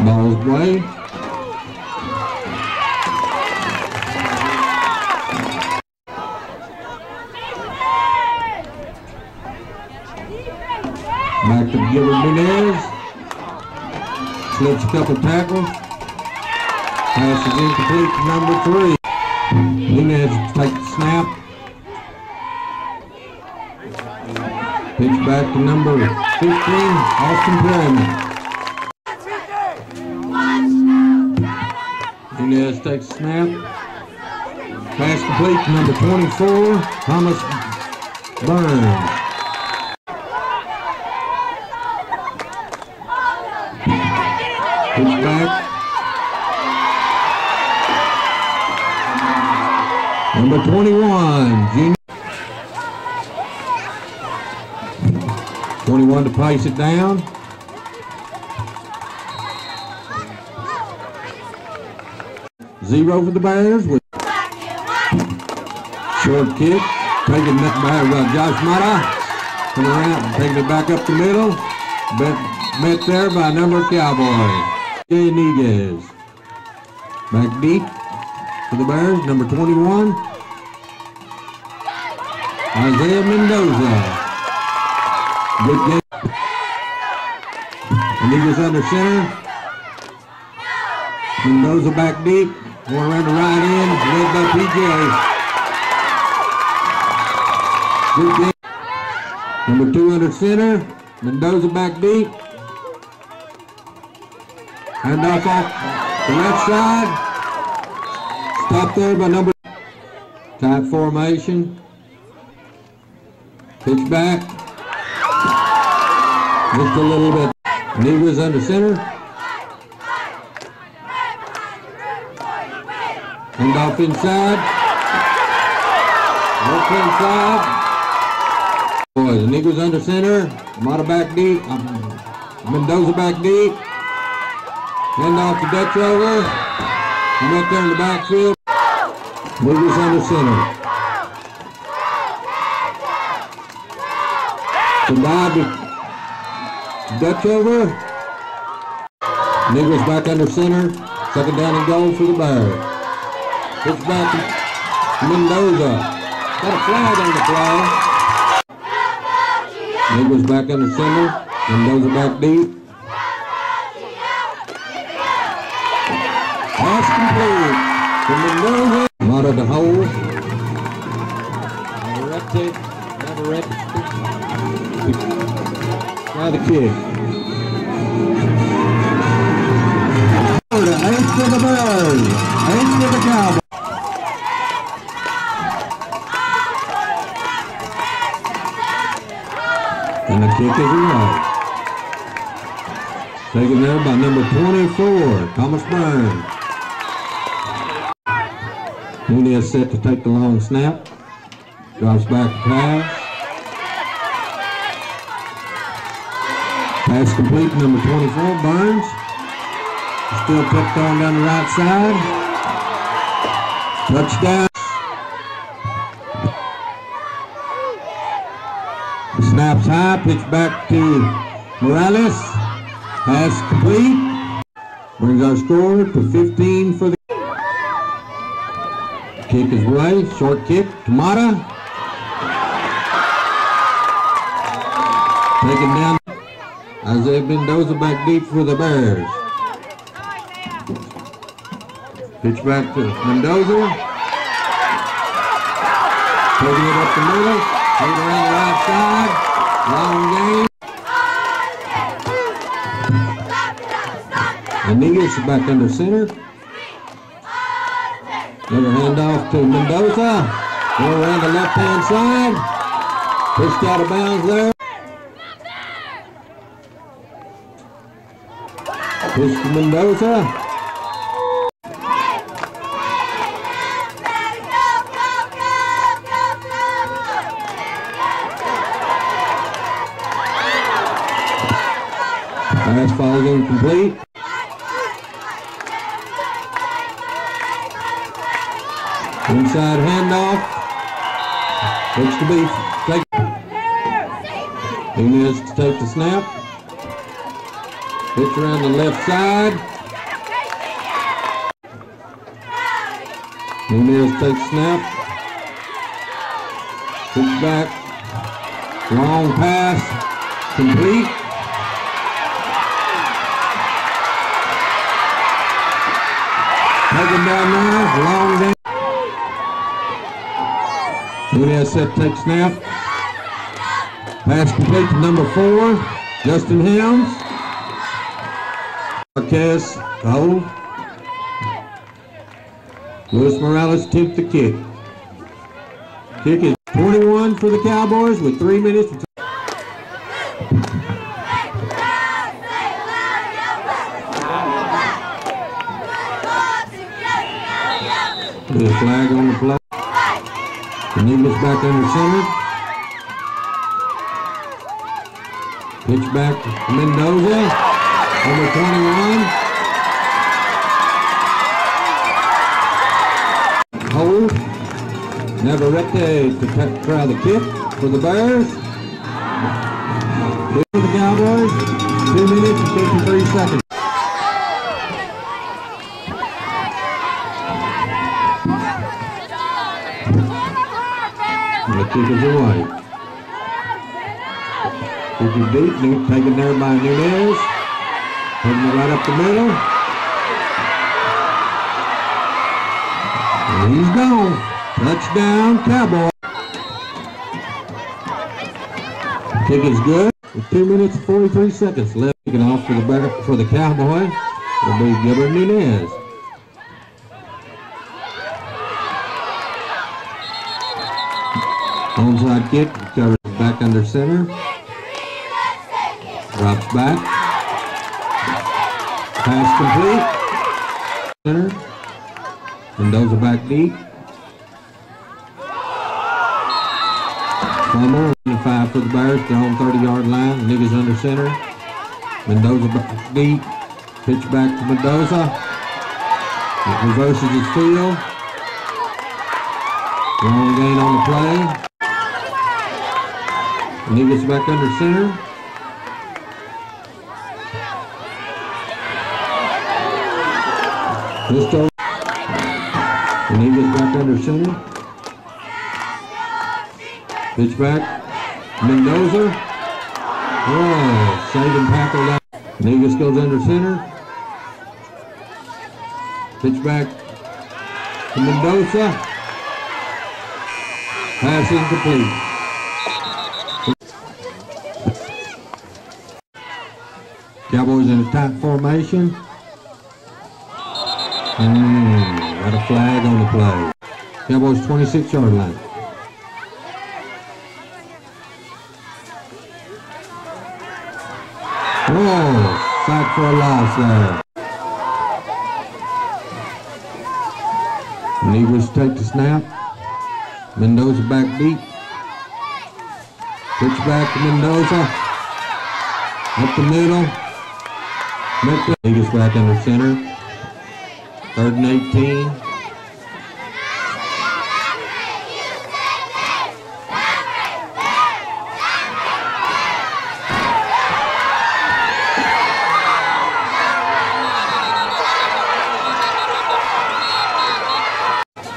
Ball's away. Back to Gilbert. Slips a couple tackles. Pass is incomplete to number three. Nunez takes the snap. Pitch back to number 15, Austin Perryman. Nunez takes the snap. Pass complete to number 24, Thomas Burns. Number 21, Junior. 21 to place it down. Zero for the Bears with short kick. Taking it by uh, Josh Mata. Coming around, taking it back up the middle. Bet, met there by number Cowboy. Jay Niguez. Back deep for the Bears, number 21. Isaiah Mendoza. Good game. And under center. Mendoza back deep. Going around the right end. Led by PJ. Good game. Number two under center. Mendoza back deep. Hand off off the left side. Stop there by number. Tight formation. Pitch back. Just a little bit. Was under center. Hand off inside. Work inside. Boys, was under center. Mata back deep. Um, Mendoza back deep. Hand off to Dutchover. Come up there in the backfield. Was under center. To to Dutchover. Nichols back under center. Second down and goal for the Bears. Pitch back to Mendoza. Got a flag on the play. Nichols back under center. Mendoza back deep. Pass complete to Mendoza. Mata to hold. Navarrete. Now the Cowboys. And the kick is away. Taken there by number 24, Thomas Burns. is set to take the long snap. Drops back pass. Pass complete, number 24, Burns. Still picked on down the right side. Touchdown. Snaps high, pitch back to Morales. Pass complete. Brings our score to 15 for the kick is away. Short kick to Mata. Taken down. Isaiah Mendoza back deep for the Bears. Pitch back to Mendoza. Taking it up the middle. Take it around the right side. Long game. Is back under center. Another handoff to Mendoza. Go around the left hand side. Pushed out of bounds there. To Mendoza. Pass falls incomplete. Inside handoff. Looks to be taken. Nunez to take the snap. Pitch around the left side. Nunez takes snap. Pitch back. Long pass. Complete. Taken down there. Long down. Nunez set take snap. Pass complete to number four, Justin Helms. Marquez to hold. Luis Morales tipped the kick. Kick is 21 for the Cowboys with three minutes. There's a flag on the play. The Eagles back under center. Pitch back Mendoza, number 21. Hold. Navarrete to try the kick for the Bears. Kick for the Cowboys. Two minutes and 53 seconds. The kick is away. Kick is deep, taken there by Nunez. Putting it right up the middle. He's gone. Touchdown, Cowboy. Kick is good. With two minutes and 43 seconds left. Kicking off for the for the Cowboy. It'll be Gilbert Nunez. Onside kick, covers back under center. Drops back. Pass complete. Center. Mendoza back deep. Fumble, and five for the Bears, they're on 30 yard line, Negus under center. Mendoza back deep, pitch back to Mendoza. It reverses his field. Long gain on the play. Negus back under center. Pistol. Negus back under center. Pitch back. Mendoza. Oh, saving tackle down. Negus goes under center. Pitch back to Mendoza. Pass incomplete. Cowboys in a tight formation. Hmm, got a flag on the play. Cowboys 26 yard line. Oh, sack for a loss there. Negus take the snap. Mendoza back deep. Pitch back to Mendoza. Up the middle. Make the Negus back under center. Third and 18.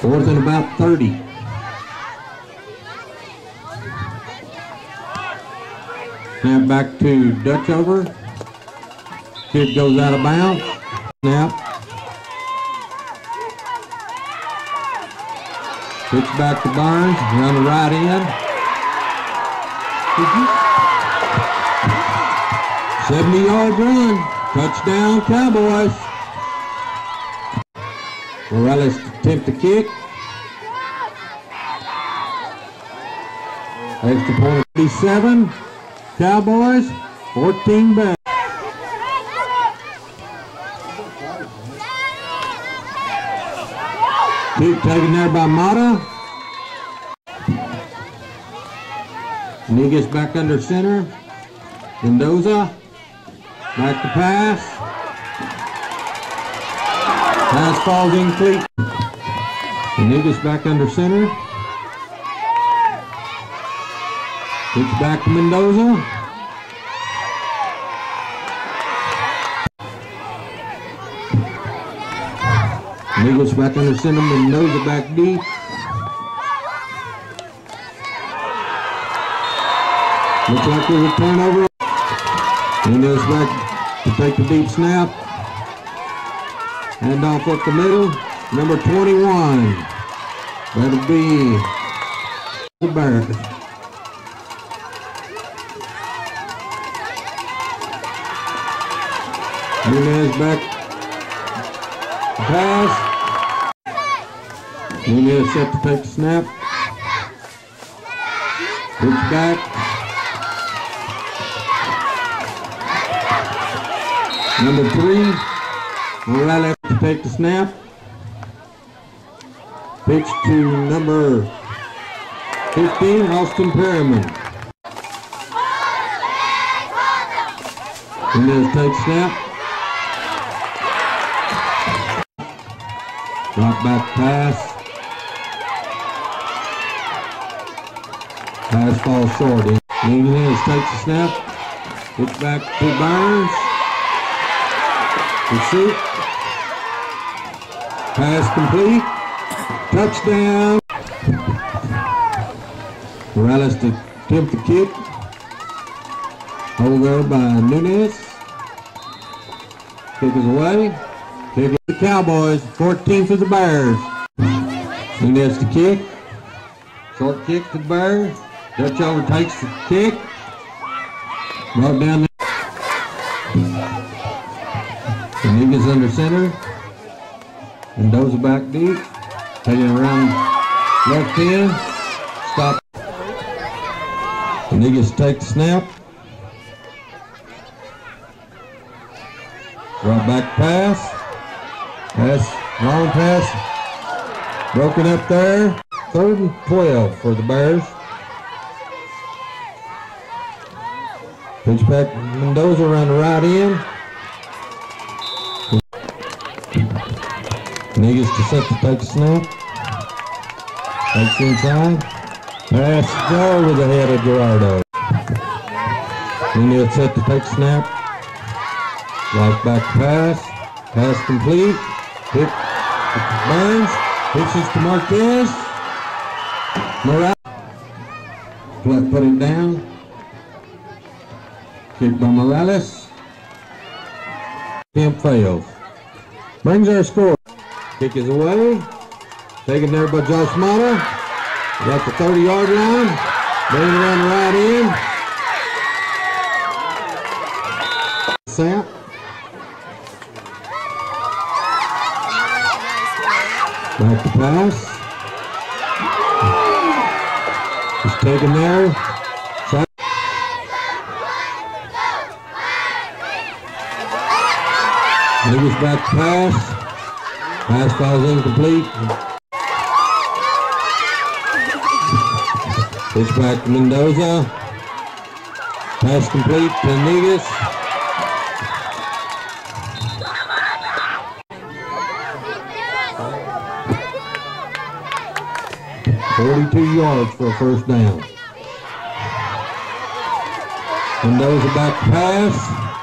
Fourth and about 30. Snap back to Dutchover. Kid goes out of bounds. Snap. Pitch back to Barnes. Run the right end. 70 yard run. Touchdown Cowboys. Morales attempt to kick. Extra point 37. Cowboys, 14 back. Kick taken there by Mata. Negus back under center. Mendoza. Back to pass. Pass falls incomplete. Negus back under center. Pitch back to Mendoza. Eagles back under center, Mendoza back deep. Looks like there's a turnover. Mendoza back to take the deep snap. Hand off up the middle. Number 21. That'll be the Bears. Nunez back. Pass. Nunez set to take the snap. Pitch back. Number three. Morales to take the snap. Pitch to number 15, Austin Perryman. Nunez takes snap. Drop back pass. Pass falls short. Nunez takes the snap. Gets back to Burns. Pursuit. Pass complete. Touchdown. Morales to attempt the kick. Hold there by Nunez. Kick is away. Kick to the Cowboys. 14 for the Bears. Nunez to kick. Short kick to the Bears. Dutchover takes the kick. Brought down the Dominguez under center. Mendoza back deep. Taking around left end. Stop. Dominguez take the snap. Draw back pass. Pass, long pass. Broken up there. Third and 12 for the Bears. Pitch back Mendoza around the right end. Negus to set to take the snap. Takes inside. Pass go over the head of Gerardo. Nunez set to take the snap. Right back pass. Pass complete. Hit Burns. Pitches to Marquez. Morales. Put it down. Kick by Morales. Attempt fails. Brings our score. Kick is away. Taken there by Josh Mata. Got the 30 yard line. Bring it around right in. Snap. Back to pass. It's taken there. Negus back pass. Pass falls incomplete. Pitch back to Mendoza. Pass complete to Negus. Forty-two yards for a first down. Mendoza back pass.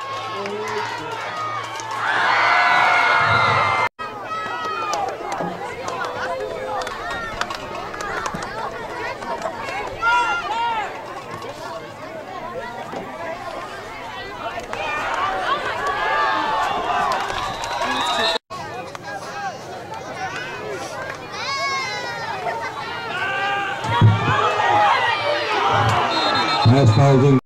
Pass.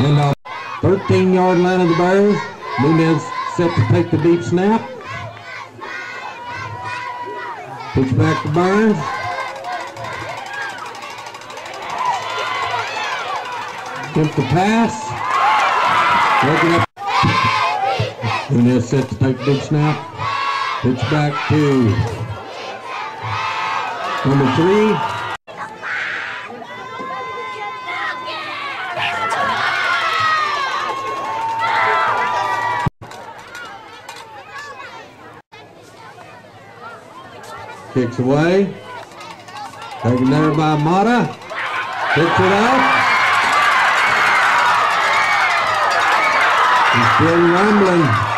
And uh, 13 yard line of the Bears. Nunez set to take the deep snap. Pitch back to Burns. Attempt the pass. Nunez set to take the deep snap. Pitch back to number three. Kicks away. Taken there by Mata. Picks it up. Still rambling.